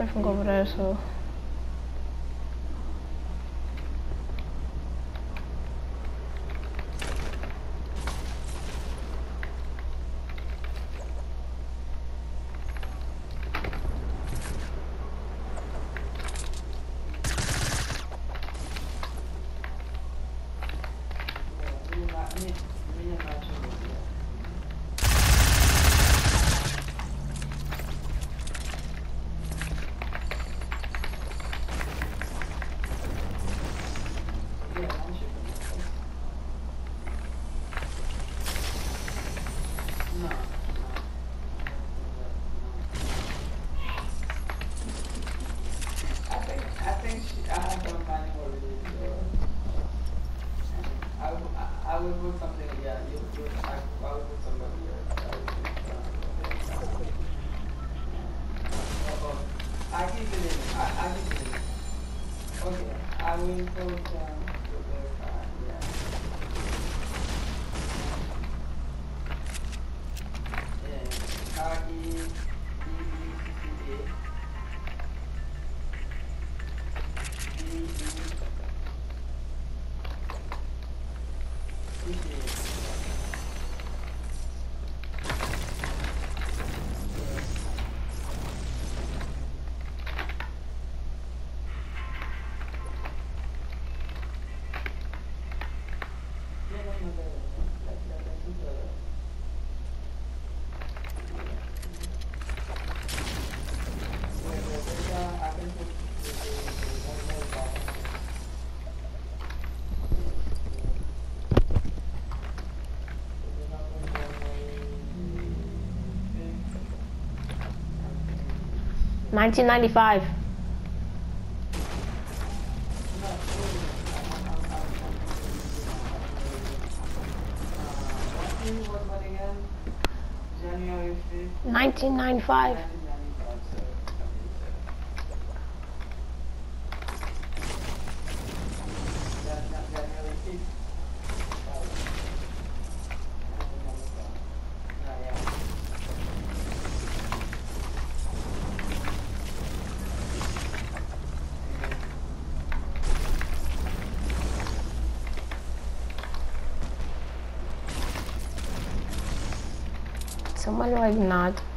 my phone there, so I am closed down. 1995. Nineteen ninety five. Seu malho é nada.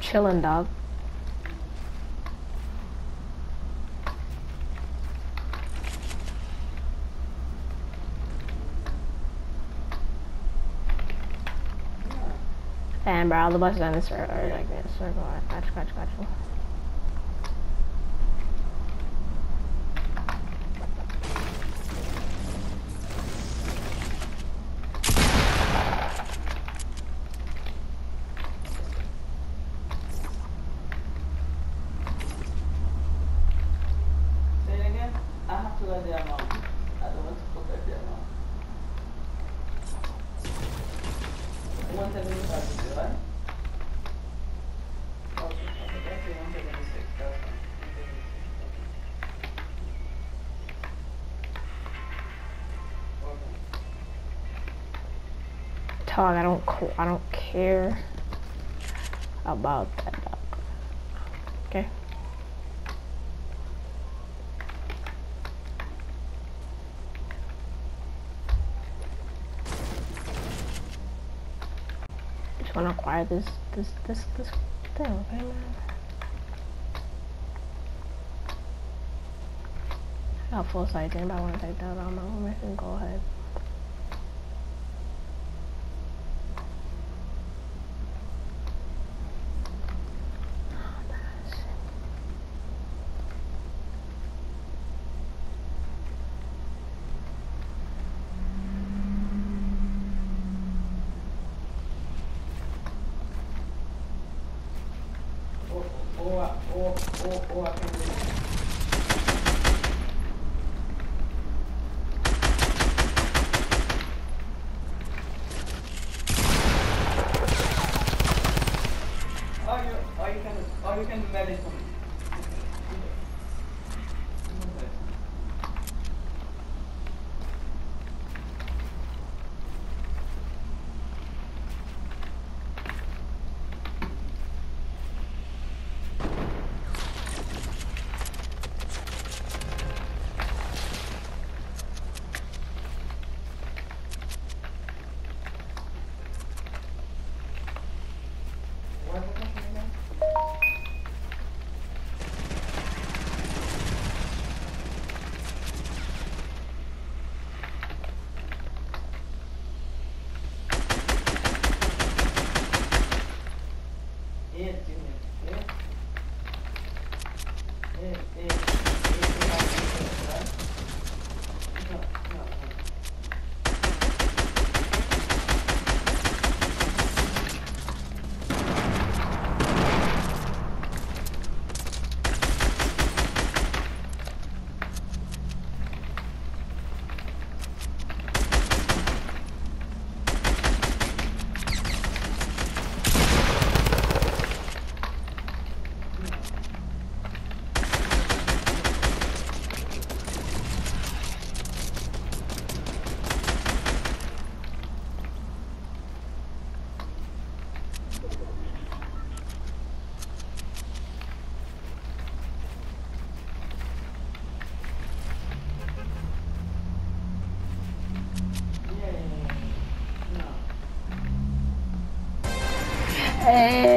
Chilling, dog. And bro, all the buses on this are like in a circle. Gotcha, gotcha, gotcha. 176, okay. Okay. Dog, I don't, I don't care about that dog. Okay. Just wanna acquire this, this, this, this thing, okay? I got full sight, anybody wanna take that on my own, I can go ahead. 哎，经理，哎，哎，哎。诶、